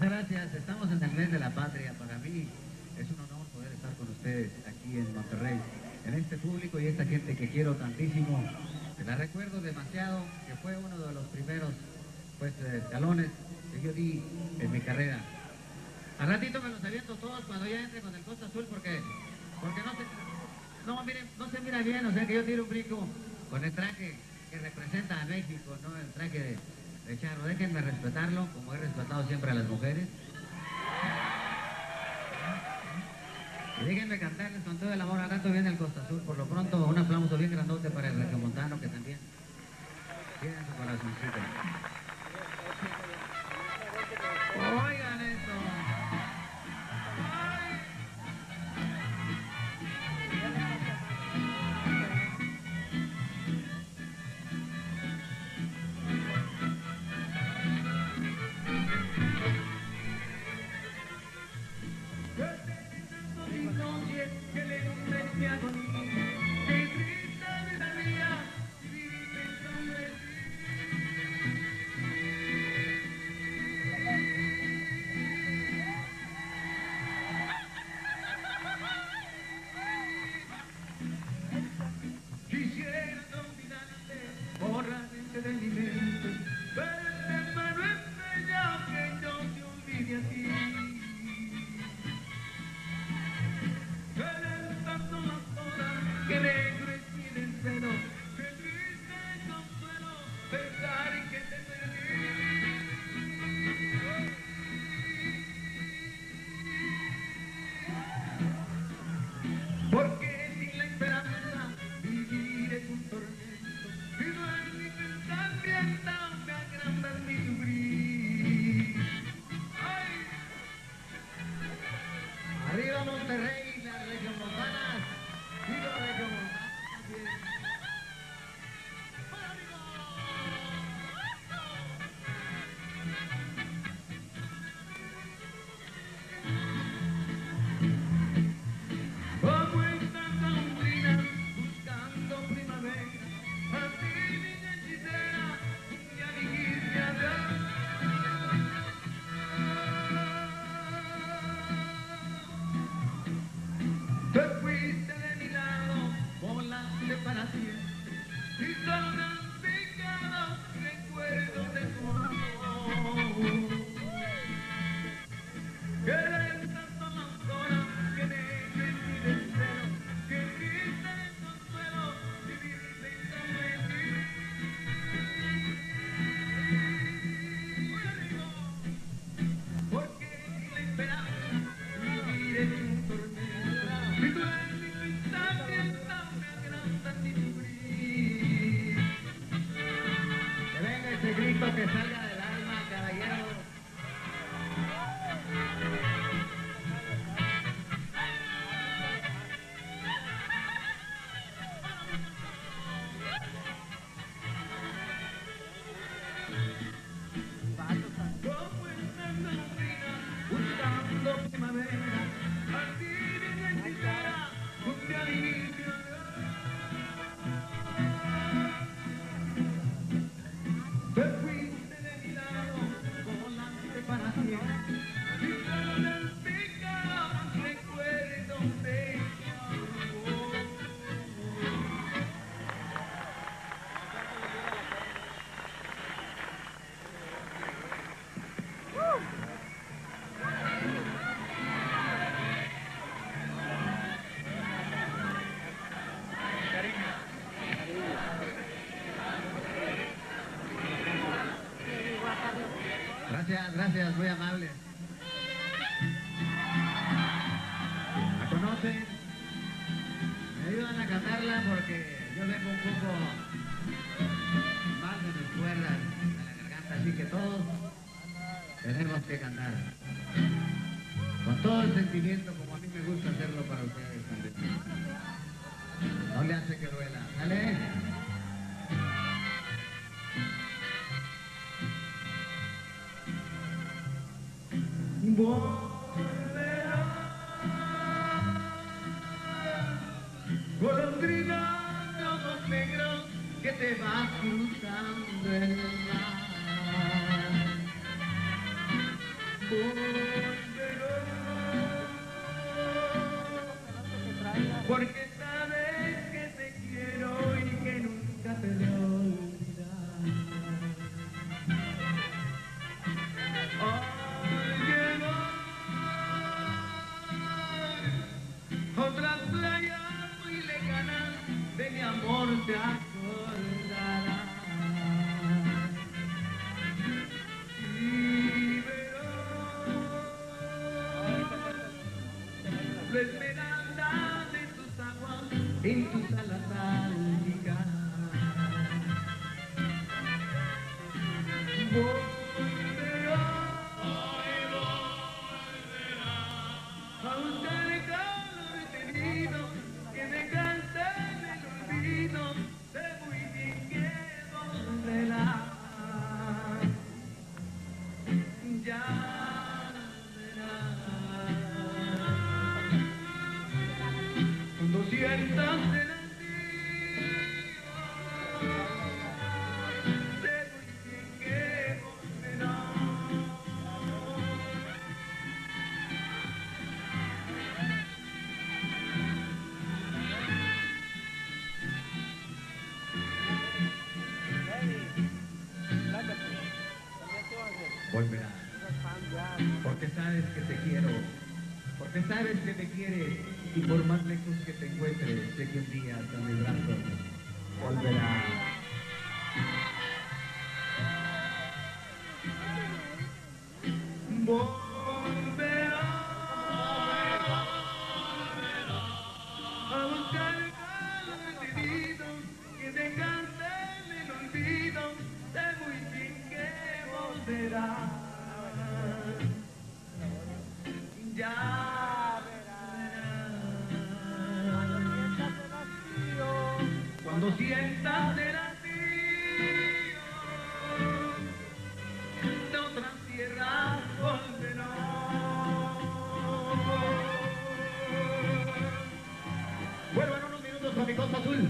Gracias. Estamos en el mes de la patria. Para mí es un honor poder estar con ustedes aquí en Monterrey, en este público y esta gente que quiero tantísimo. La recuerdo demasiado, que fue uno de los primeros pues, eh, escalones que yo di en mi carrera. Al ratito me los aviento todos cuando ya entre con el Costa Azul porque, porque no se, no, no se mira bien, o sea que yo tiro un brinco con el traje que representa a México, ¿no? El traje de, de charro. Déjenme respetarlo, como he respetado siempre a las mujeres. Y déjenme cantarles con todo el amor. Al rato viene el Costa Azul. Por lo pronto, un aplauso bien grandote para el regiomontano que también tiene su corazoncito. Oigan que Gracias, gracias, muy amable. ¿La conocen? Me ayudan a cantarla porque yo vengo un poco mal de mis cuerdas, de la garganta, así que todos tenemos que cantar. Con todo el sentimiento como a mí me gusta hacerlo para ustedes. No le hace que duela, ¿sale? Golondrina ojos negros que te vas cruzando te acordarás. Y verás la esmeralda de tus aguas en tus alas algas. Porque sabes que te quiero. Porque sabes que me quieres. Y por más lejos que te encuentres, sé que un día hasta mi brazo. Volverá Cuando sientas el hastío de otras tierras. Vuelvan unos minutos con mi costa azul.